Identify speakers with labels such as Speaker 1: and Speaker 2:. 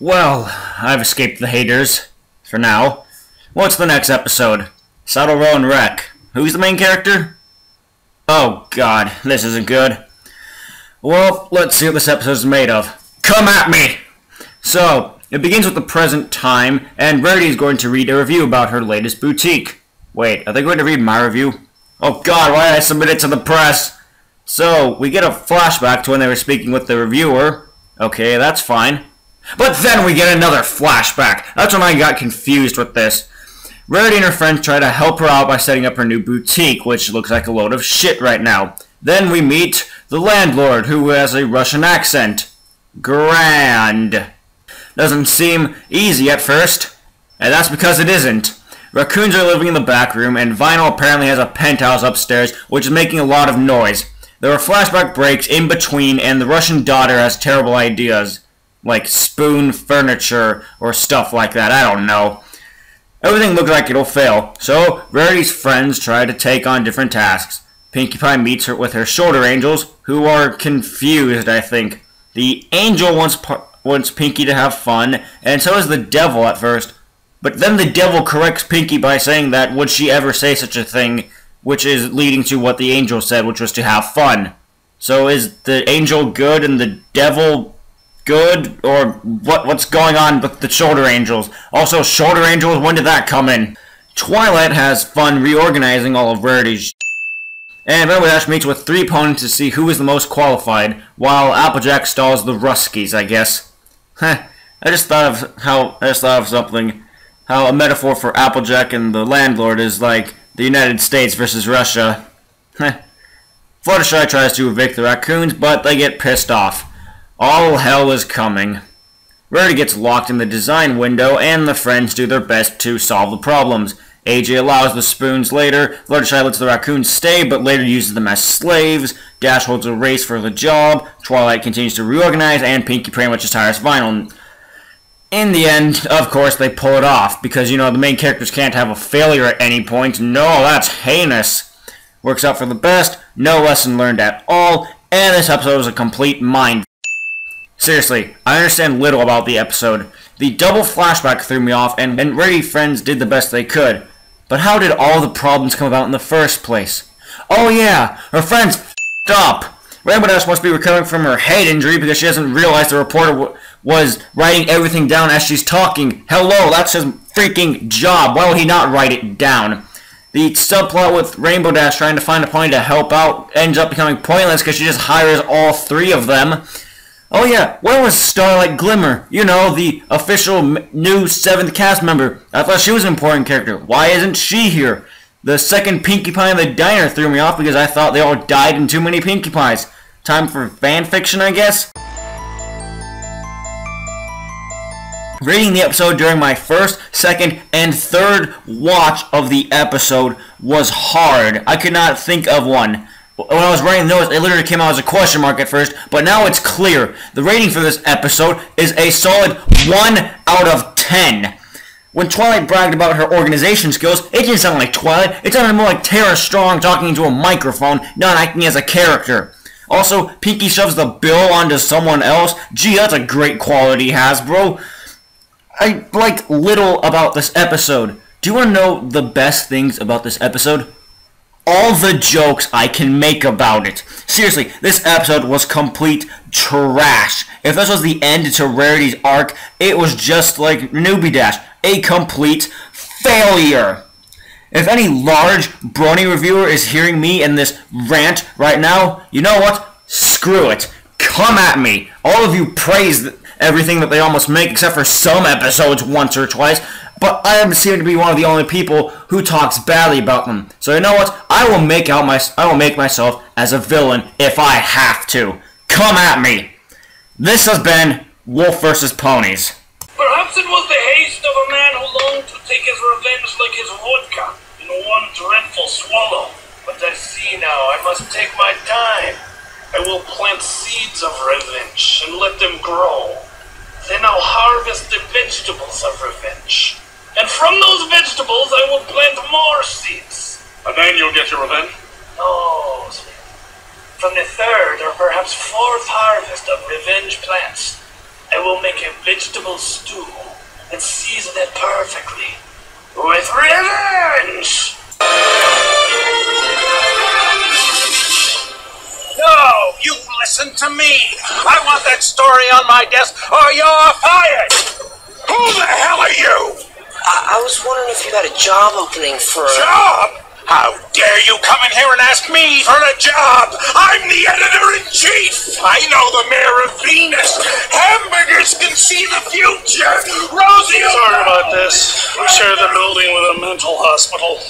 Speaker 1: Well, I've escaped the haters. For now. What's the next episode? Saddle Row and Rec. Who's the main character? Oh god, this isn't good. Well, let's see what this episode is made of. Come at me! So, it begins with the present time, and Rarity is going to read a review about her latest boutique. Wait, are they going to read my review? Oh god, why did I submit it to the press? So, we get a flashback to when they were speaking with the reviewer. Okay, that's fine. But then we get another flashback. That's when I got confused with this. Rarity and her friends try to help her out by setting up her new boutique, which looks like a load of shit right now. Then we meet the landlord, who has a Russian accent. Grand. Doesn't seem easy at first, and that's because it isn't. Raccoons are living in the back room, and Vinyl apparently has a penthouse upstairs, which is making a lot of noise. There are flashback breaks in between, and the Russian daughter has terrible ideas like spoon furniture or stuff like that. I don't know. Everything looks like it'll fail, so Rarity's friends try to take on different tasks. Pinkie Pie meets her with her shoulder angels, who are confused, I think. The angel wants, wants Pinkie to have fun, and so is the devil at first. But then the devil corrects Pinkie by saying that would she ever say such a thing, which is leading to what the angel said, which was to have fun. So is the angel good and the devil good or what what's going on with the shoulder angels also shoulder angels when did that come in twilight has fun reorganizing all of rarity's and Rainbow Dash meets with three opponents to see who is the most qualified, while Applejack stalls the Ruskies, I guess. Heh, I just thought of how, I just thought of something. How a metaphor for Applejack and the landlord is like the United States versus Russia. Heh. Fluttershy tries to evict the raccoons, but they get pissed off. All hell is coming. Rarity gets locked in the design window, and the friends do their best to solve the problems. AJ allows the spoons later, Fluttershy lets the raccoons stay, but later uses them as slaves, Dash holds a race for the job, Twilight continues to reorganize, and Pinkie pretty much just hires Vinyl. In the end, of course, they pull it off, because, you know, the main characters can't have a failure at any point. No, that's heinous. Works out for the best, no lesson learned at all, and this episode is a complete mind Seriously, I understand little about the episode. The double flashback threw me off, and, and Rarity Friends did the best they could. But how did all the problems come about in the first place? Oh yeah, her friends f***ed up! Rainbow Dash must be recovering from her head injury because she doesn't realize the reporter was writing everything down as she's talking. Hello, that's his freaking job. Why would he not write it down? The subplot with Rainbow Dash trying to find a pony to help out ends up becoming pointless because she just hires all three of them. Oh yeah, where was Starlight Glimmer? You know, the official new seventh cast member. I thought she was an important character. Why isn't she here? The second Pinkie Pie in the diner threw me off because I thought they all died in too many Pinkie Pies. Time for fan fiction, I guess? Reading the episode during my first, second, and third watch of the episode was hard. I could not think of one when I was writing the notes, it literally came out as a question mark at first, but now it's clear. The rating for this episode is a solid 1 out of 10. When Twilight bragged about her organization skills, it didn't sound like Twilight. It sounded more like Tara Strong talking into a microphone, not acting as a character. Also, Pinkie shoves the bill onto someone else. Gee, that's a great quality, Hasbro. I like little about this episode. Do you want to know the best things about this episode? All the jokes I can make about it. Seriously, this episode was complete trash. If this was the end to Rarity's arc, it was just like Newbie Dash, a complete failure. If any large Brony reviewer is hearing me in this rant right now, you know what? Screw it. Come at me. All of you praise everything that they almost make except for some episodes once or twice. But I seem to be one of the only people who talks badly about them. So you know what? I will make out my I will make myself as a villain if I have to. Come at me. This has been Wolf versus Ponies.
Speaker 2: Perhaps it was the haste of a man who longed to take his revenge like his vodka in one dreadful swallow. But I see now I must take my time. I will plant seeds of revenge and let them grow. Then I'll harvest the vegetables of revenge. And from those vegetables I will plant more seeds.
Speaker 3: And then you'll get your revenge?
Speaker 2: Oh, no, From the third or perhaps fourth harvest of revenge plants, I will make a vegetable stew and season it perfectly.
Speaker 3: On my desk or you're fired. Who the hell are you?
Speaker 4: I, I was wondering if you had a job opening for a...
Speaker 3: Job? How dare you come in here and ask me for a job? I'm the editor-in-chief. I know the mayor of Venus. Hamburgers can see the future. Rosie,
Speaker 5: Sorry about this. We share the building with a mental hospital.